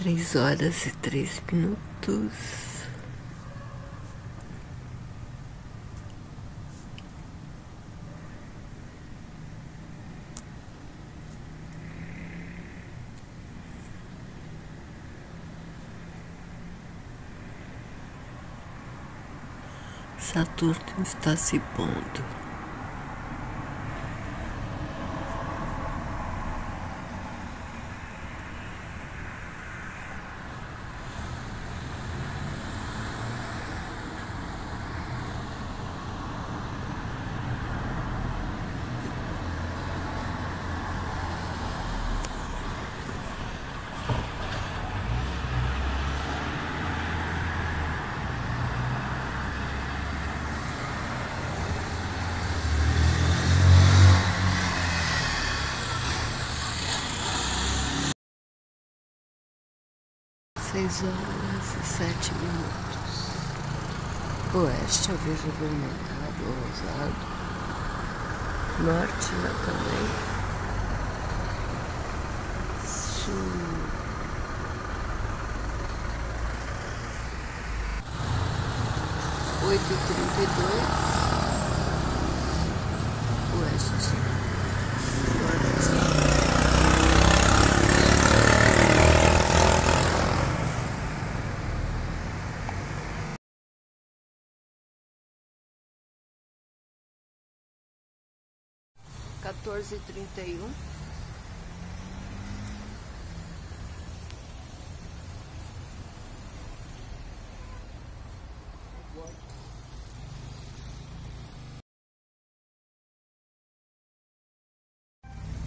Três horas e três minutos. Saturno está se pondo. Seis horas e sete minutos. Oeste eu vejo avermelhado, rosado. Norte lá também. Sul. Oito e trinta e dois. quatorze trinta e um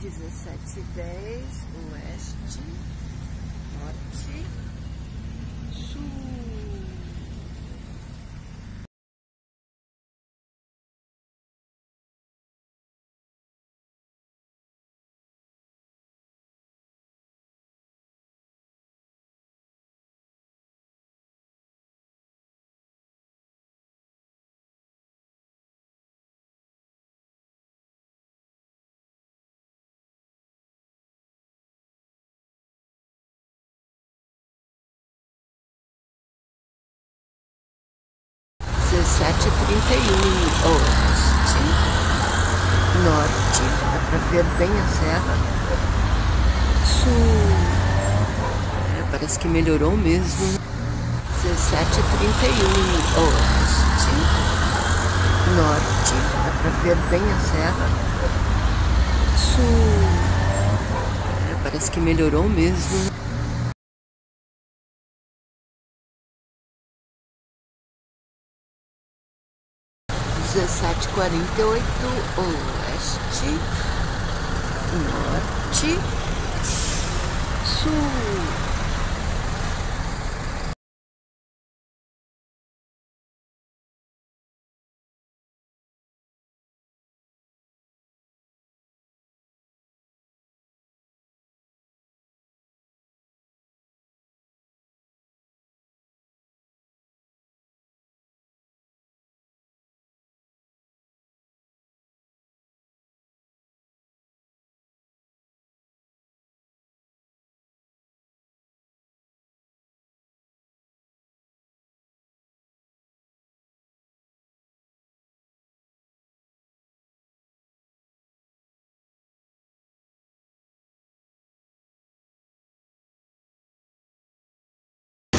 Dezessete dez, oeste, norte, sul. Dezessete e trinta e um, oeste, norte, dá pra ver bem a serra, sul, é, parece que melhorou mesmo, dezessete e trinta e um, oeste, norte, dá pra ver bem a serra, sul, é, parece que melhorou mesmo. Dezessete quarenta e oito oeste, norte, sul.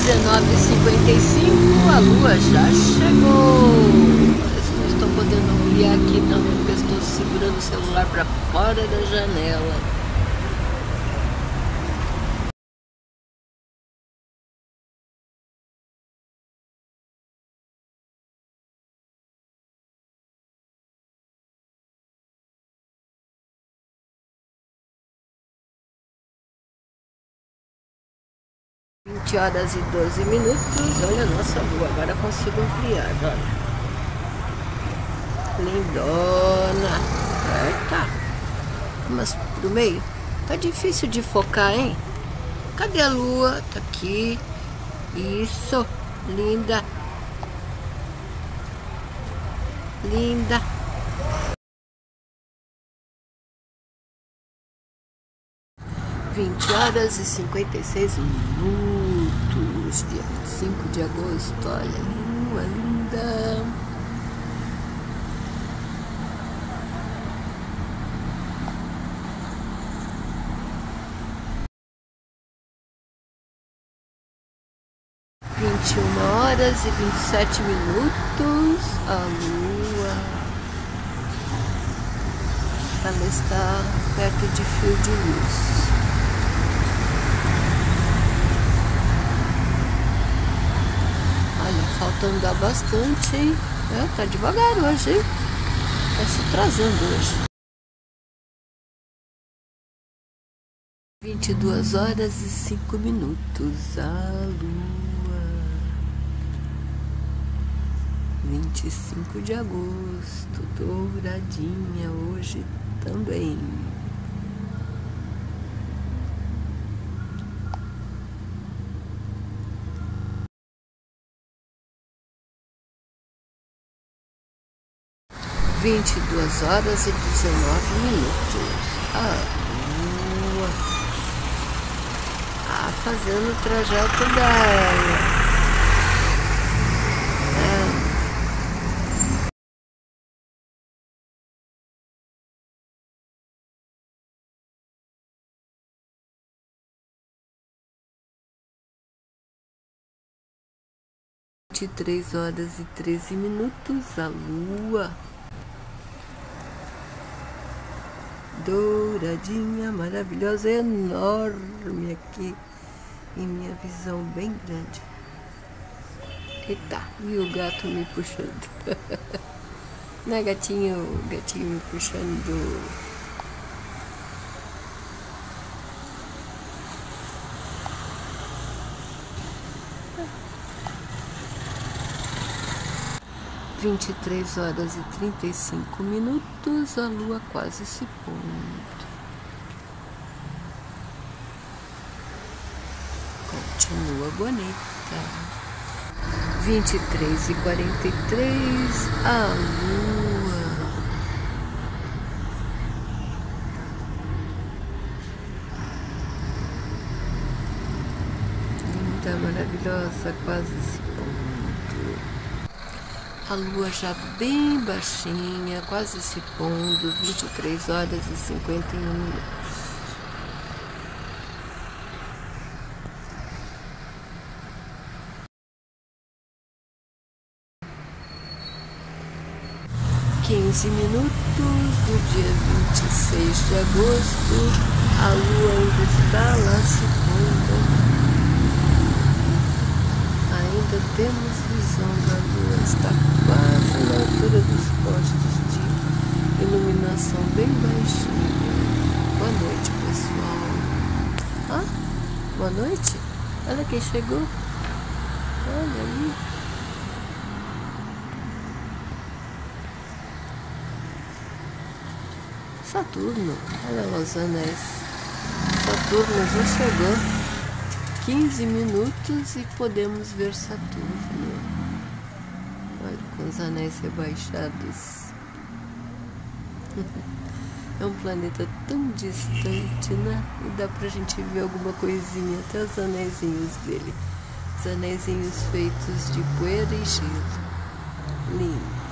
Dezenove e cinquenta e cinco, a lua já chegou. Não estou podendo olhar aqui não, porque estou segurando o celular para fora da janela. Vinte horas e doze minutos. Olha a nossa lua. Agora consigo ampliar, olha. Lindona. Eita. Mas pro meio. Tá difícil de focar, hein? Cadê a lua? Tá aqui. Isso. Linda. Linda. Vinte 20 horas e 56 minutos, dia 25 de agosto. Olha, lua linda. Vinte e uma horas e vinte e sete minutos, a lua ela está perto de fio de luz. Andar bastante, hein? É, tá devagar hoje, hein? Tá se trazendo hoje. 22 horas e 5 minutos. A lua. 25 de agosto, douradinha hoje também. Vinte e duas horas e dezenove minutos. A lua. Ah, fazendo o trajeto dela. 23 horas e 13 minutos, a lua douradinha, maravilhosa, enorme aqui em minha visão bem grande. Eita, e o gato me puxando. né, gatinho? Gatinho me puxando. 23 horas e 35 minutos, a lua quase se pondo. Continua bonita. 23 e 43, a lua. Linda, maravilhosa, quase se. A lua já bem baixinha, quase se pondo, 23 horas e 51 minutos. Quinze minutos do dia 26 de agosto, a lua ainda está lá se pondo. Ainda temos visão da lua, está quase na altura dos postes de iluminação bem baixinha. Boa noite, pessoal. Ah, boa noite. Olha quem chegou. Olha ali. Saturno. Olha lá os anéis. Saturno já chegou. 15 minutos e podemos ver Saturno. Olha, com os anéis rebaixados. É um planeta tão distante, né? E dá pra gente ver alguma coisinha, até os anéisinhos dele. Os anéisinhos feitos de poeira e gelo. Lindo.